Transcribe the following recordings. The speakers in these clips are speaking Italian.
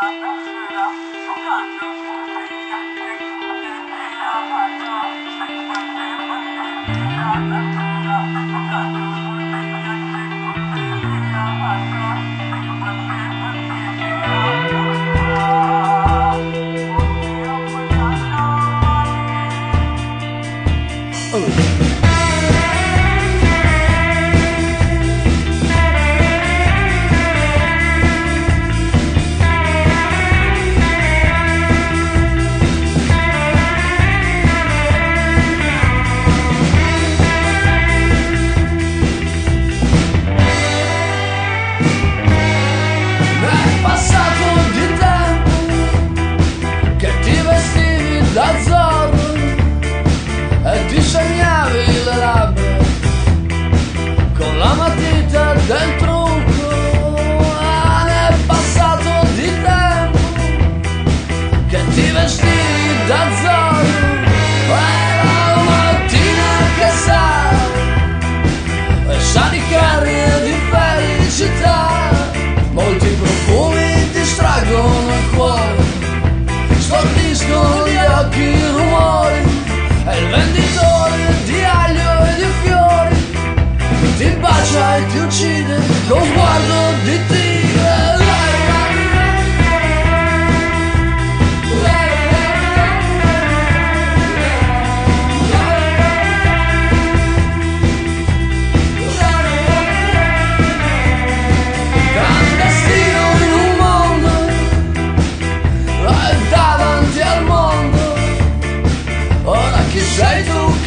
Thank you.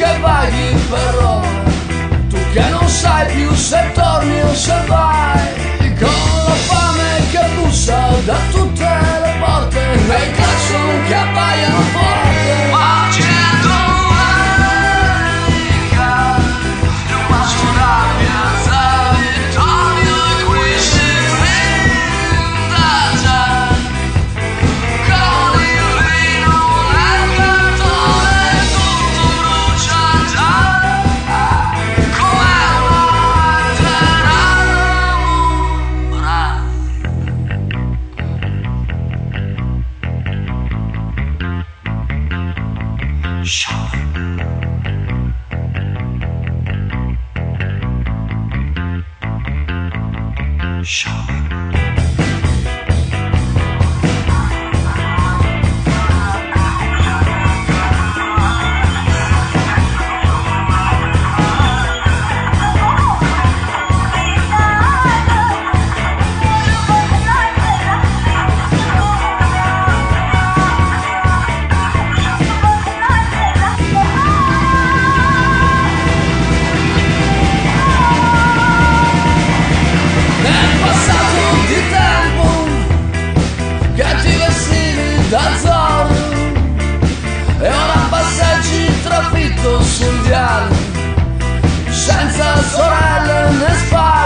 che vai per ora, tu che non sai più se torni o se vai, con la fame che bussa da tutte le porte, e il clacson che appaiono. Show. zwischen den scheint das Rollen des Bauch.